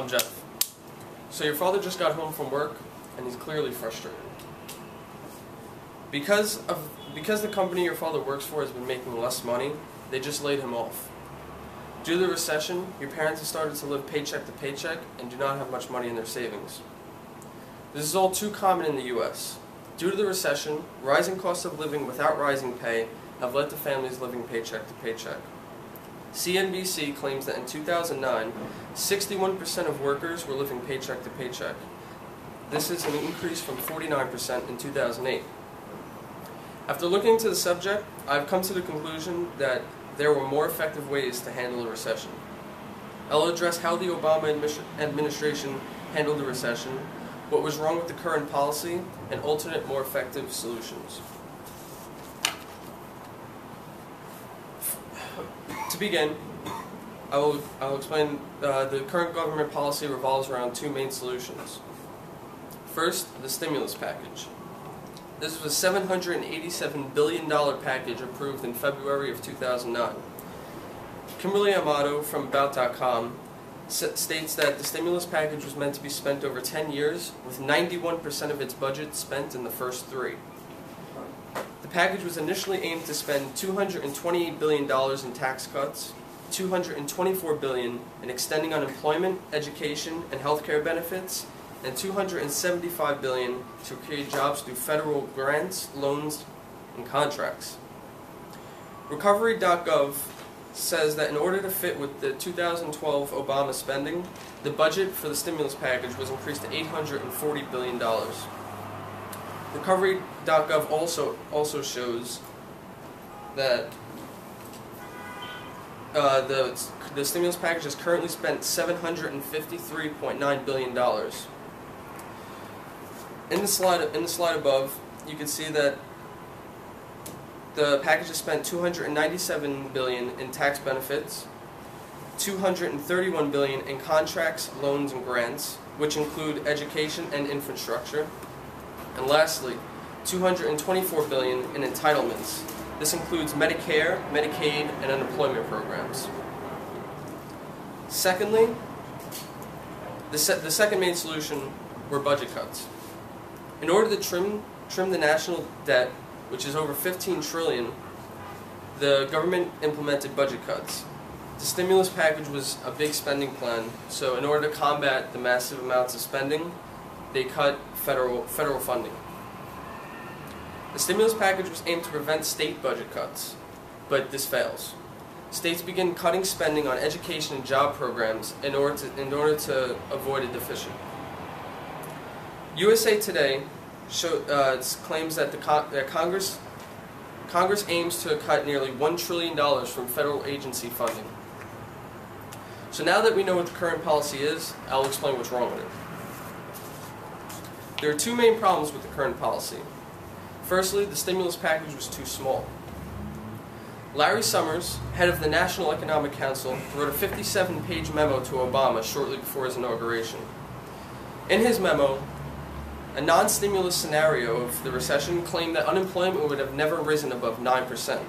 I'm Jeff. So your father just got home from work, and he's clearly frustrated. Because of because the company your father works for has been making less money, they just laid him off. Due to the recession, your parents have started to live paycheck to paycheck and do not have much money in their savings. This is all too common in the US. Due to the recession, rising costs of living without rising pay have led to families living paycheck to paycheck. CNBC claims that in 2009, 61% of workers were living paycheck to paycheck. This is an increase from 49% in 2008. After looking into the subject, I've come to the conclusion that there were more effective ways to handle a recession. I'll address how the Obama administration handled the recession, what was wrong with the current policy, and alternate more effective solutions. Begin, I will, I will explain uh, the current government policy revolves around two main solutions. First, the stimulus package. This was a $787 billion package approved in February of 2009. Kimberly Amadeo from About.com states that the stimulus package was meant to be spent over 10 years, with 91% of its budget spent in the first three. The package was initially aimed to spend $228 billion in tax cuts, 224 billion in extending unemployment, education, and healthcare benefits, and 275 billion to create jobs through federal grants, loans, and contracts. Recovery.gov says that in order to fit with the 2012 Obama spending, the budget for the stimulus package was increased to $840 billion. Recovery.gov also also shows that uh, the the stimulus package has currently spent 753.9 billion dollars. In the slide in the slide above, you can see that the package has spent 297 billion in tax benefits, 231 billion in contracts, loans, and grants, which include education and infrastructure, and lastly, 224 billion in entitlements. This includes Medicare, Medicaid, and unemployment programs. Secondly, the, se the second main solution were budget cuts. In order to trim, trim the national debt, which is over 15 trillion, the government implemented budget cuts. The stimulus package was a big spending plan, so in order to combat the massive amounts of spending, they cut federal, federal funding. The stimulus package was aimed to prevent state budget cuts, but this fails. States begin cutting spending on education and job programs in order to, in order to avoid a deficit. USA Today show, uh, claims that the con that Congress Congress aims to cut nearly $1 trillion from federal agency funding. So now that we know what the current policy is, I'll explain what's wrong with it. There are two main problems with the current policy. Firstly, the stimulus package was too small. Larry Summers, head of the National Economic Council, wrote a 57-page memo to Obama shortly before his inauguration. In his memo, a non-stimulus scenario of the recession claimed that unemployment would have never risen above 9%.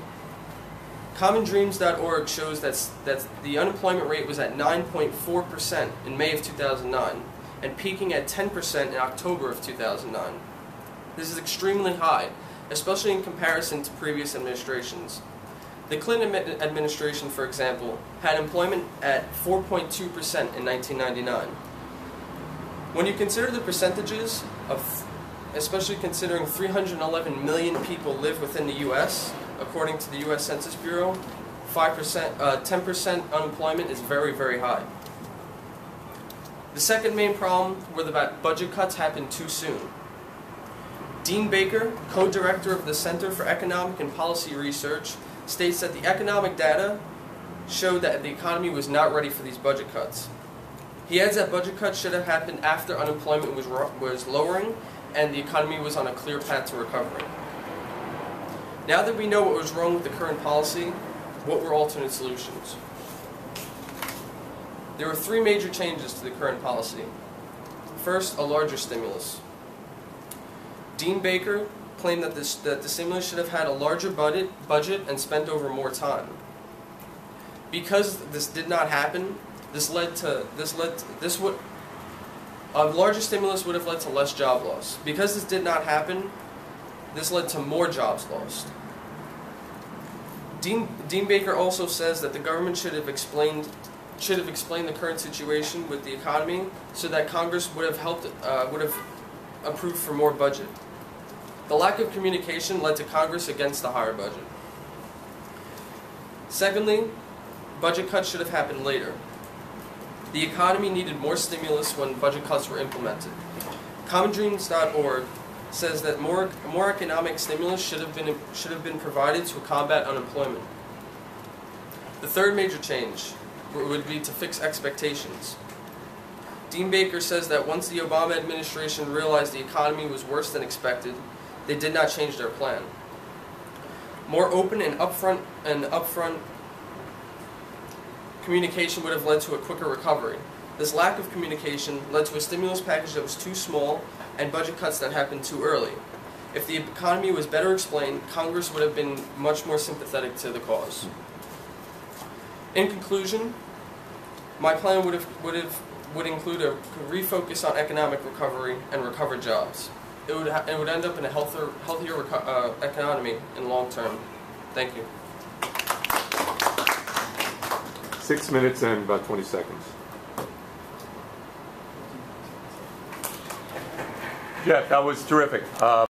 CommonDreams.org shows that, that the unemployment rate was at 9.4% in May of 2009 and peaking at 10% in October of 2009. This is extremely high, especially in comparison to previous administrations. The Clinton administration, for example, had employment at 4.2% in 1999. When you consider the percentages of, especially considering 311 million people live within the U.S., according to the U.S. Census Bureau, 5%, uh, 10% unemployment is very, very high. The second main problem were the budget cuts happened too soon. Dean Baker, co-director of the Center for Economic and Policy Research, states that the economic data showed that the economy was not ready for these budget cuts. He adds that budget cuts should have happened after unemployment was, was lowering and the economy was on a clear path to recovery. Now that we know what was wrong with the current policy, what were alternate solutions? There were three major changes to the current policy. First, a larger stimulus. Dean Baker claimed that, this, that the stimulus should have had a larger budget, budget and spent over more time. Because this did not happen, This led to this led to, this would a larger stimulus would have led to less job loss. Because this did not happen, this led to more jobs lost. Dean, Dean Baker also says that the government should have explained should have explained the current situation with the economy so that Congress would have helped uh, would have approved for more budget. The lack of communication led to Congress against the higher budget. Secondly, budget cuts should have happened later. The economy needed more stimulus when budget cuts were implemented. CommonDreams.org says that more, more economic stimulus should have, been, should have been provided to combat unemployment. The third major change would be to fix expectations. Dean Baker says that once the Obama administration realized the economy was worse than expected, they did not change their plan. More open and upfront and upfront communication would have led to a quicker recovery. This lack of communication led to a stimulus package that was too small and budget cuts that happened too early. If the economy was better explained, Congress would have been much more sympathetic to the cause. In conclusion, my plan would have would have would include a refocus on economic recovery and recover jobs. It would ha- it would end up in a healthier healthier reco- uh, economy in long term. Thank you. Six minutes and about 20 seconds. Jeff, that was terrific. Uh,